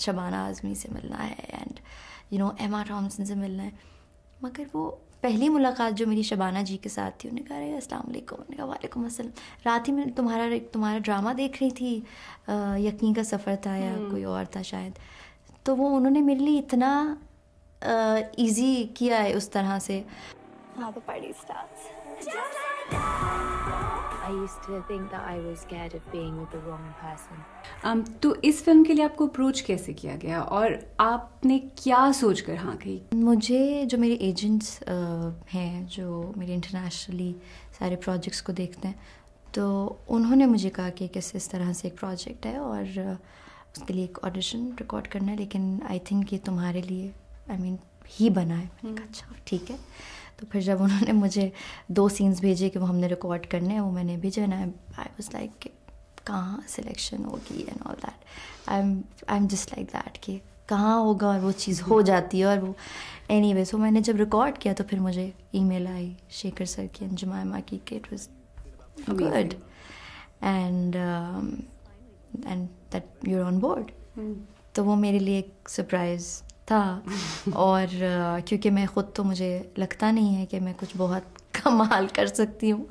शबाना आज़मी से मिलना है and you know Emma Thompson से मिलना है। मगर वो पहली मुलाकात जो मेरी शबाना जी के साथ थी उन्होंने कहा अरे अस्सलाम वालेकुम। उन्होंने कहा वालेकुम अस्सलाम। रात ही में तुम्हारा तुम्हारा ड्रामा देख रही थी यकीन का सफ़र था या हम्म। कोई और था शायद। तो वो उन्होंने मेरे लिए इतना इजी किया है उस तरह से। हाँ तो party I used to think that I was scared of being with the wrong person. um, तो इस फ़िल्म के लिए आपको अप्रोच कैसे किया गया? और आपने क्या सोचकर हाँ कही? मुझे जो मेरे एजेंट्स हैं जो मेरे इंटरनेशनली सारे प्रोजेक्ट्स को देखते हैं तो उन्होंने मुझे कहा कि किस इस तरह से एक प्रोजेक्ट है और उसके लिए एक ऑडिशन रिकॉर्ड करना है लेकिन आई थिंक ये तुम्हारे लिए आई I मीन mean, ही बना है। मैंने कहा अच्छा ठीक है। तो फिर जब उन्होंने मुझे दो सीन्स भेजे कि वो हमने रिकॉर्ड करने हैं वो मैंने भेजे ना आई वॉज़ लाइक कि कहाँ सिलेक्शन होगी and all that I am I am just like that कि कहाँ होगा और वो चीज़ हो जाती है और वो एनी वे सो मैंने जब रिकॉर्ड किया तो फिर मुझे ई मेल आई शेखर सर की एंड जमायमा की कि it was good and and that you're on board तो वो मेरे लिए एक सरप्राइज़ था। और क्योंकि मैं ख़ुद तो मुझे लगता नहीं है कि मैं कुछ बहुत कमाल कर सकती हूँ।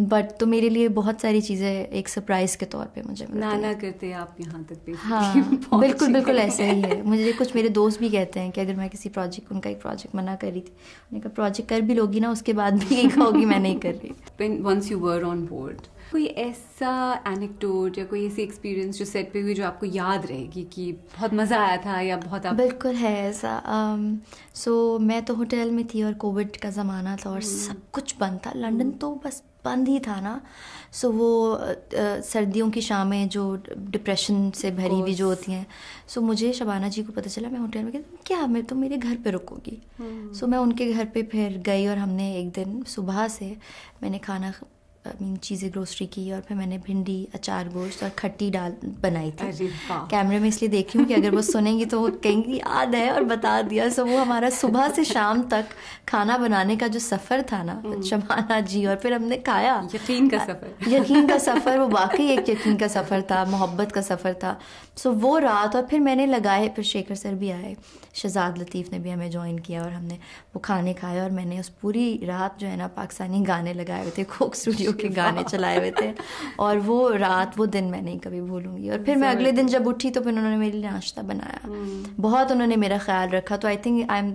बट तो मेरे लिए बहुत सारी चीज़ें एक सरप्राइज़ के तौर पे मुझे मिलती ना ना करते आप यहाँ तक हाँ बिल्कुल बिल्कुल। ऐसा ही। है मुझे कुछ मेरे दोस्त भी कहते हैं कि अगर मैं किसी प्रोजेक्ट उनका एक प्रोजेक्ट मना कर रही थी उन्होंने कहा प्रोजेक्ट कर भी लोगी ना उसके बाद भी यही कहोगी मैं नहीं कर रही once you were on board कोई ऐसा एनेक्डोट या कोई ऐसी एक्सपीरियंस जो सेट पे हुई जो आपको याद रहेगी कि बहुत मज़ा आया था या बहुत आप बिल्कुल है ऐसा। सो um, so, मैं तो होटल में थी और कोविड का ज़माना था और सब कुछ बंद था। लंदन तो बस बंद ही था ना। सो so, वो अ, सर्दियों की शामें जो डिप्रेशन से भरी हुई जो होती हैं। सो so, मुझे शबाना जी को पता चला मैं होटल में गई। क्या मैं तो मेरे घर पे रुकूँगी? सो so, मैं उनके घर पे फिर गई और हमने एक दिन सुबह से मैंने खाना मीन चीज़ें ग्रोसरी की और फिर मैंने भिंडी अचार गोश्त और खट्टी डाल बनाई थी। कैमरे में इसलिए देखी हूँ कि अगर वो सुनेंगी तो वो कहेंगी याद है और बता दिया। सो वो हमारा सुबह से शाम तक खाना बनाने का जो सफ़र था ना शमाना जी और फिर हमने खाया। यकीन का सफ़र। यकीन का सफ़र वो वाकई एक यकीन का सफ़र था मोहब्बत का सफ़र था। सो वो रात और फिर मैंने लगाए फिर शेखर सर भी आए शहजाद लतीफ़ ने भी हमें ज्वाइन किया और हमने वो खाने खाए और मैंने उस पूरी रात जो है ना पाकिस्तानी गाने लगाए हुए थे कोक स्टूडियो के गाने चलाए हुए थे। और वो रात वो दिन मैं नहीं कभी भूलूँगी। और फिर मैं अगले दिन जब उठी तो फिर उन्होंने मेरे लिए नाश्ता बनाया। बहुत उन्होंने मेरा ख्याल रखा। तो आई थिंक आई एम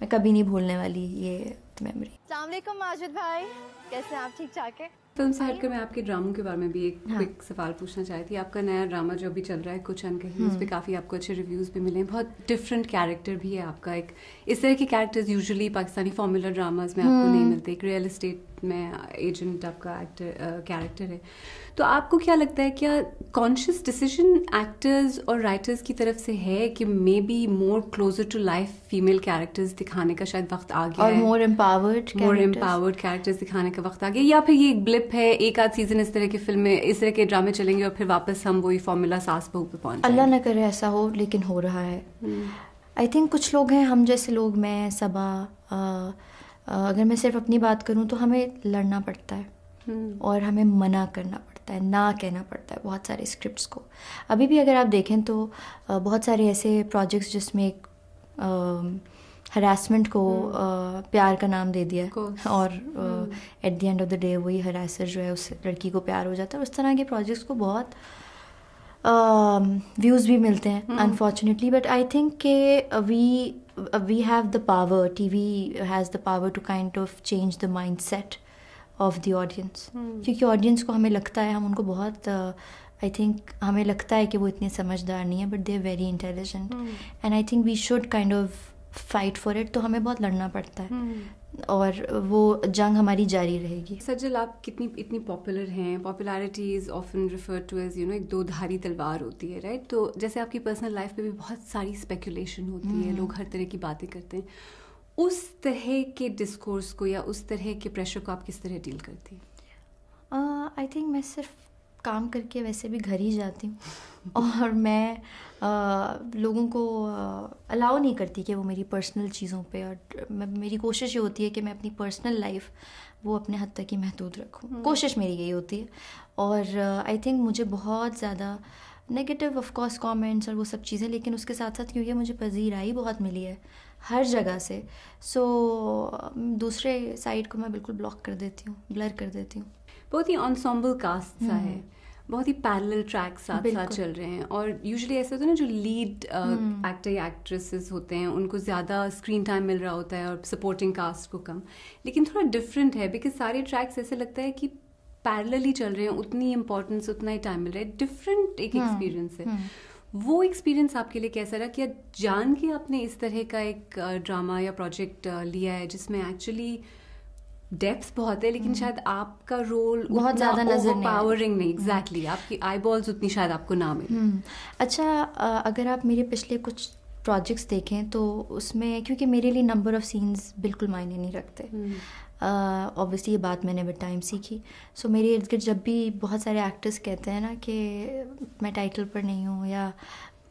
मैं कभी नहीं भूलने वाली ये मेमोरी सलामकुम माजिद भाई। कैसे आप? ठीक ठाक है? फ़िल्म से हटकर मैं आपके ड्रामों के बारे में भी एक क्विक हाँ। सवाल पूछना चाहती थी। आपका नया ड्रामा जो अभी चल रहा है कुछ अनकही उस पर काफ़ी आपको अच्छे रिव्यूज़ भी मिले हैं। बहुत डिफरेंट कैरेक्टर भी है आपका। एक इस तरह के characters usually Pakistani formula dramas में आपको नहीं मिलते। एक रियल एस्टेट में एजेंट आपका एक्टर कैरेक्टर है। तो आपको क्या लगता है क्या कॉन्शियस डिसीज़न एक्टर्स और राइटर्स की तरफ़ से है कि maybe more closer to life female characters दिखाने का शायद वक्त आ गया और more empowered more empowered characters दिखाने का वक्त आ गया या फिर ये एक ब्लिप है एक आध सीज़न इस तरह की फ़िल्में इस तरह के ड्रामे चलेंगे और फिर वापस हम वही फॉर्मूला सास बहू पे पहुँच अल्लाह न करे ऐसा हो लेकिन हो रहा है। आई थिंक कुछ लोग हैं हम जैसे लोग मैं सबा अगर मैं सिर्फ़ अपनी बात करूँ तो हमें लड़ना पड़ता है। और हमें मना करना पड़ता है ना कहना पड़ता है बहुत सारे स्क्रिप्ट्स को। अभी भी अगर आप देखें तो बहुत सारे ऐसे प्रोजेक्ट्स जिसमें एक हरासमेंट को अ, प्यार का नाम दे दिया और at the end of the day वही हरासर जो है उस लड़की को प्यार हो जाता है। उस तरह के प्रोजेक्ट्स को बहुत व्यूज़ भी मिलते हैं अनफॉर्चुनेटली बट आई थिंक के we we have the power TV has the power to kind of change the mindset of the audience क्योंकि ऑडियंस को हमें लगता है हम उनको बहुत आई थिंक हमें लगता है कि वो इतने समझदार नहीं है but they are very intelligent and I think we should kind of fight for it तो हमें बहुत लड़ना पड़ता है। और वो जंग हमारी जारी रहेगी। सज्जल आप कितनी इतनी पॉपुलर हैं। Popularity is often refer to as you know एक दो धारी तलवार होती है राइट तो जैसे आपकी पर्सनल लाइफ पे भी बहुत सारी स्पेकुलेशन होती है। लोग हर तरह की बातें करते हैं। उस तरह के डिस्कोर्स को या उस तरह के प्रेशर को आप किस तरह डील करती हैं? आई थिंक मैं सिर्फ़ काम करके वैसे भी घर ही जाती हूँ। और मैं uh, लोगों को अलाउ नहीं करती कि वो मेरी पर्सनल चीज़ों पे और मेरी कोशिश ये होती है कि मैं अपनी पर्सनल लाइफ वो अपने हद तक ही महदूद रखूँ। कोशिश मेरी यही होती है। और आई थिंक मुझे बहुत ज़्यादा नेगेटिव ऑफ़ कोर्स कमेंट्स और वो सब चीज़ें लेकिन उसके साथ साथ क्योंकि मुझे पजीराई बहुत मिली है हर जगह से सो so, दूसरे साइड को मैं बिल्कुल ब्लॉक कर देती हूँ ब्लर कर देती हूँ। बहुत ही ऑनसॉम्बल कास्ट सा है। हम्म। बहुत ही पैरेलल ट्रैक साथ साथ चल रहे हैं। और यूजुअली ऐसा होता है ना जो लीड हम्म। एक्टर या एक्ट्रेसेस होते हैं उनको ज़्यादा स्क्रीन टाइम मिल रहा होता है और सपोर्टिंग कास्ट को कम। लेकिन थोड़ा डिफरेंट है बिकॉज़ सारे ट्रैक्स ऐसे लगता है कि पैरेलल ही चल रहे हैं उतनी इंपॉर्टेंस उतना ही टाइम मिल रहा है। डिफरेंट एक हम्म, एक्सपीरियंस है। हम्म। वो एक्सपीरियंस आपके लिए कैसा रहा? क्या जान के आपने इस तरह का एक ड्रामा या प्रोजेक्ट लिया है जिसमें एक्चुअली डेप्थ बहुत है लेकिन शायद आपका रोल हम्म। बहुत ज़्यादा नज़र नहीं पावरिंग नहीं एग्जैक्टली आपकी आई बॉल्स उतनी शायद आपको ना मिले। हम्म, अच्छा अगर आप मेरे पिछले कुछ प्रोजेक्ट्स देखें तो उसमें क्योंकि मेरे लिए नंबर ऑफ़ सीन्स बिल्कुल मायने नहीं रखते। हम्म। ऑब्वियसली ये बात मैंने विद टाइम सीखी। सो so, मेरे इर्द गिर्द जब भी बहुत सारे एक्टर्स कहते हैं ना कि मैं टाइटल पर नहीं हूँ या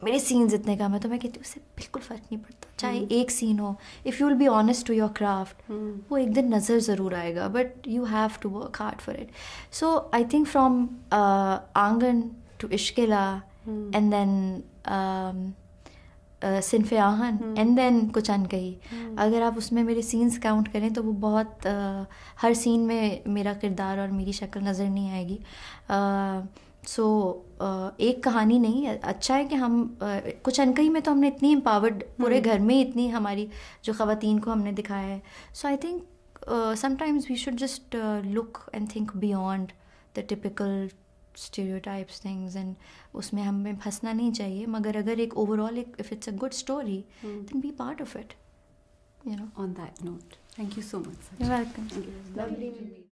मेरे सीन्स इतने कम है तो मैं कहती हूँ उससे बिल्कुल फ़र्क नहीं पड़ता। चाहे hmm. एक सीन हो if you will be honest to your craft वो एक दिन नज़र ज़रूर आएगा but you have to work hard for it so I think from Aangan to Ishqiya and then Sinf Aahan and then कुछ अनकही अगर आप उसमें मेरे सीन्स काउंट करें तो वो बहुत uh, हर सीन में मेरा किरदार और मेरी शक्ल नज़र नहीं आएगी। सो एक कहानी नहीं अच्छा है कि हम uh, कुछ अनकही में तो हमने इतनी एम्पावर्ड पूरे घर में इतनी हमारी जो ख़वातीन को हमने दिखाया है। So I think sometimes we should just look and think beyond the typical stereotypes things and उसमें हमें फंसना नहीं चाहिए। मगर अगर एक ओवरऑल एक if it's a good story then be part of it you know. On that note thank you so much you're